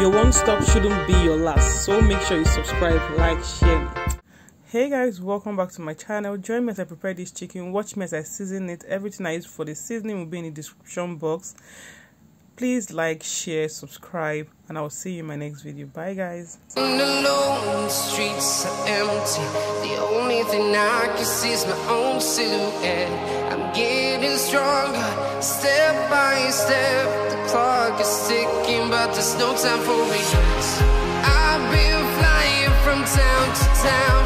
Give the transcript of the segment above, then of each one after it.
Your one stop shouldn't be your last, so make sure you subscribe, like, share. Hey guys, welcome back to my channel. Join me as I prepare this chicken. Watch me as I season it. Everything I use for the seasoning will be in the description box. Please like, share, subscribe, and I will see you in my next video. Bye guys. Alone, streets are empty. The only thing I can see is my own silhouette. I'm getting stronger, step by step. Clock is ticking, but there's no time for regrets. I've been flying from town to town,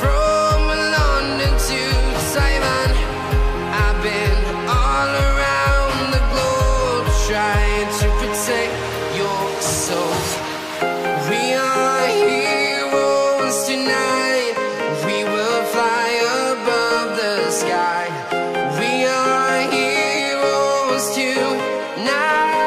from London to Taiwan. I've been all around the globe trying to protect your soul. We are heroes tonight. We will fly above the sky. We are heroes tonight.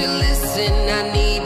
To listen, I need